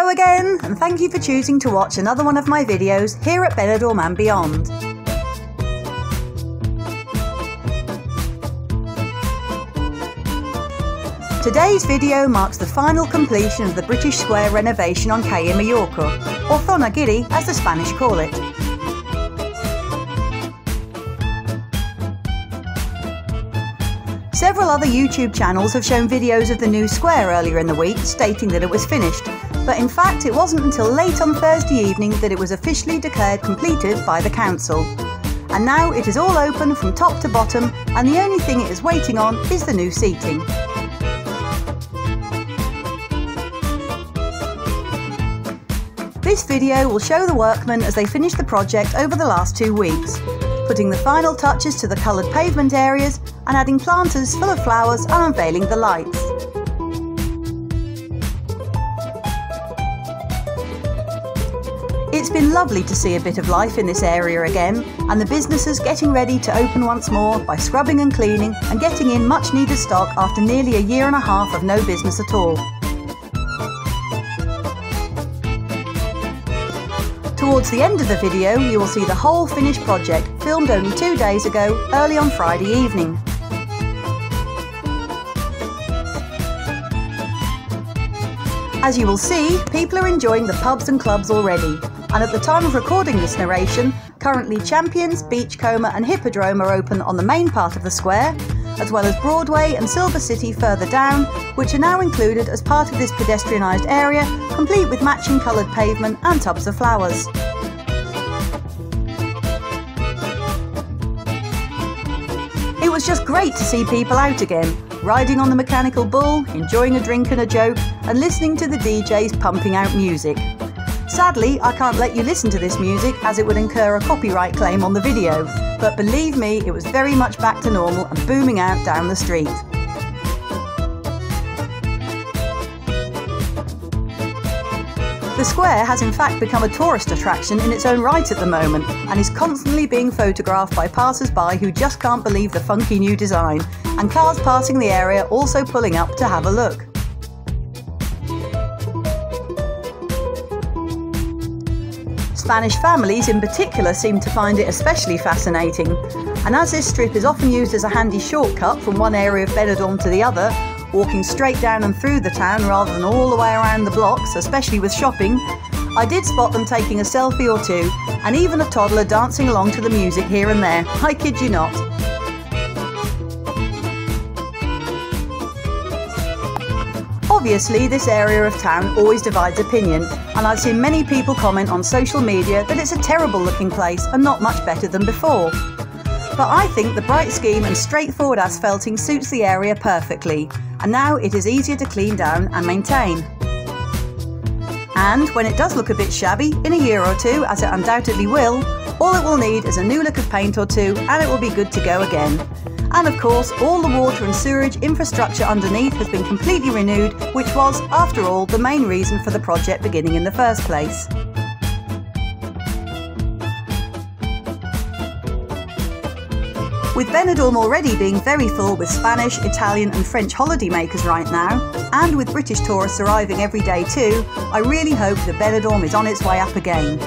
Hello again, and thank you for choosing to watch another one of my videos here at Benidorm and beyond. Today's video marks the final completion of the British Square renovation on Calle Mallorca, or Guiri as the Spanish call it. Several other YouTube channels have shown videos of the new square earlier in the week stating that it was finished, but in fact it wasn't until late on Thursday evening that it was officially declared completed by the council. And now it is all open from top to bottom and the only thing it is waiting on is the new seating. This video will show the workmen as they finish the project over the last two weeks, putting the final touches to the coloured pavement areas and adding planters full of flowers and unveiling the lights. It's been lovely to see a bit of life in this area again and the businesses getting ready to open once more by scrubbing and cleaning and getting in much needed stock after nearly a year and a half of no business at all. Towards the end of the video you will see the whole finished project filmed only two days ago early on Friday evening. As you will see, people are enjoying the pubs and clubs already, and at the time of recording this narration, currently Champions, Beachcomber and Hippodrome are open on the main part of the square, as well as Broadway and Silver City further down, which are now included as part of this pedestrianised area, complete with matching coloured pavement and tubs of flowers. It was just great to see people out again, riding on the mechanical bull, enjoying a drink and a joke, and listening to the DJs pumping out music. Sadly, I can't let you listen to this music as it would incur a copyright claim on the video, but believe me, it was very much back to normal and booming out down the street. The square has in fact become a tourist attraction in its own right at the moment and is constantly being photographed by passers-by who just can't believe the funky new design and cars passing the area also pulling up to have a look. Spanish families in particular seem to find it especially fascinating, and as this strip is often used as a handy shortcut from one area of Benidorm to the other, walking straight down and through the town rather than all the way around the blocks, especially with shopping, I did spot them taking a selfie or two, and even a toddler dancing along to the music here and there. I kid you not. Obviously, this area of town always divides opinion, and I've seen many people comment on social media that it's a terrible looking place and not much better than before. But I think the bright scheme and straightforward asphalting suits the area perfectly, and now it is easier to clean down and maintain. And when it does look a bit shabby, in a year or two, as it undoubtedly will, all it will need is a new lick of paint or two and it will be good to go again. And of course, all the water and sewerage infrastructure underneath has been completely renewed, which was, after all, the main reason for the project beginning in the first place. With Benidorm already being very full with Spanish, Italian and French holidaymakers right now, and with British tourists arriving every day too, I really hope that Benidorm is on its way up again.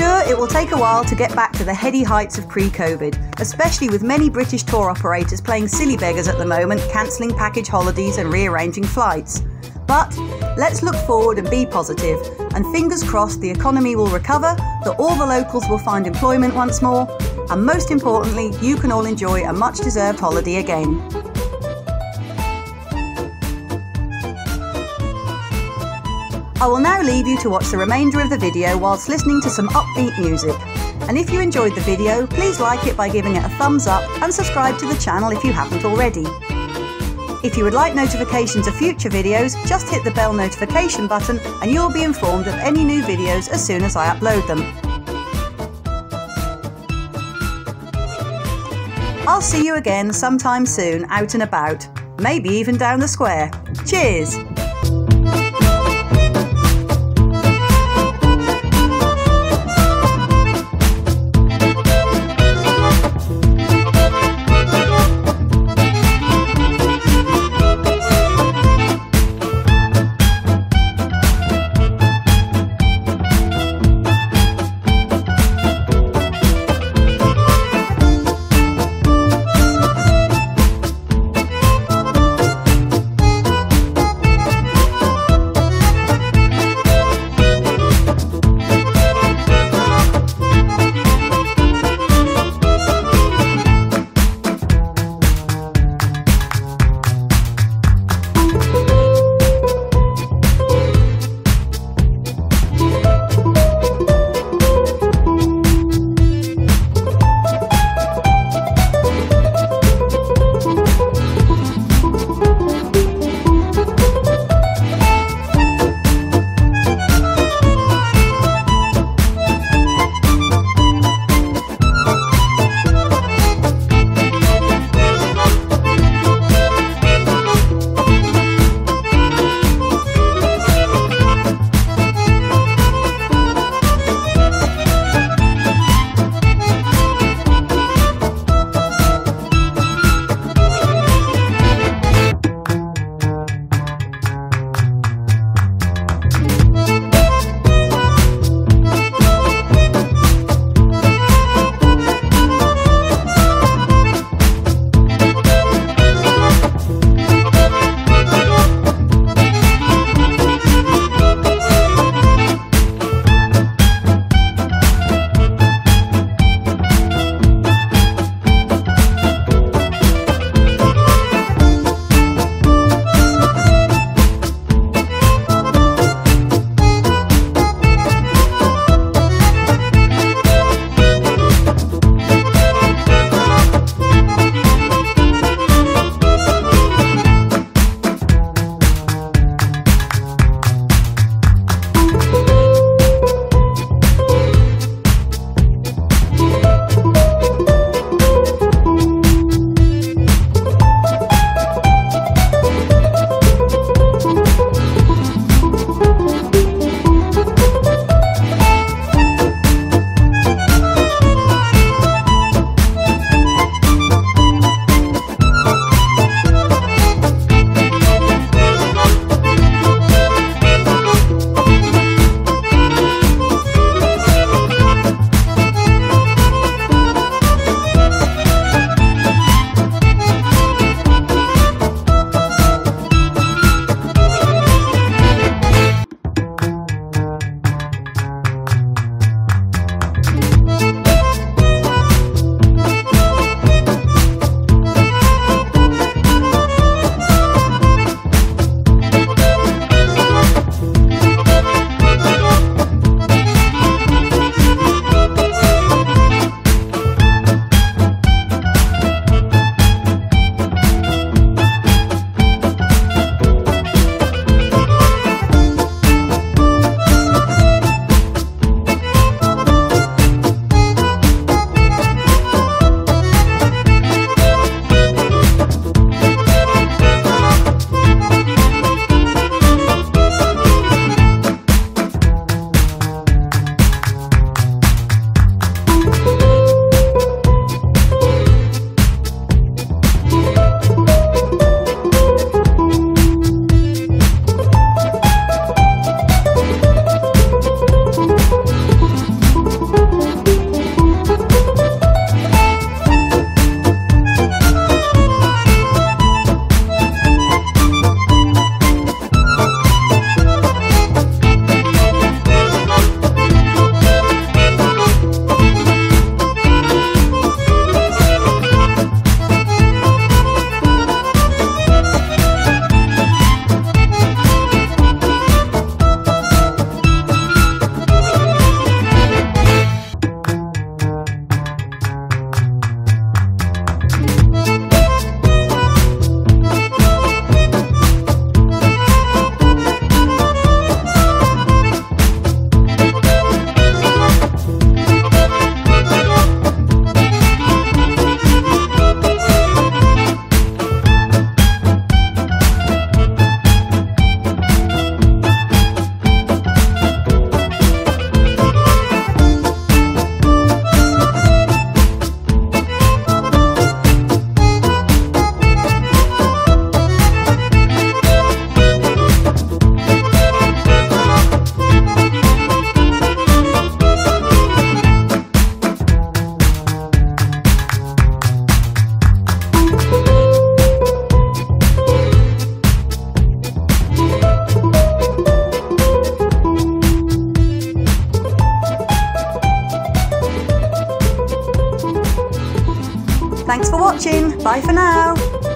Sure, it will take a while to get back to the heady heights of pre-COVID, especially with many British tour operators playing silly beggars at the moment, cancelling package holidays and rearranging flights. But let's look forward and be positive, and fingers crossed the economy will recover, that all the locals will find employment once more, and most importantly, you can all enjoy a much deserved holiday again. I will now leave you to watch the remainder of the video whilst listening to some upbeat music. And if you enjoyed the video, please like it by giving it a thumbs up and subscribe to the channel if you haven't already. If you would like notifications of future videos, just hit the bell notification button and you'll be informed of any new videos as soon as I upload them. I'll see you again sometime soon out and about, maybe even down the square. Cheers! watching. Bye for now.